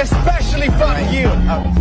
Especially fuck you.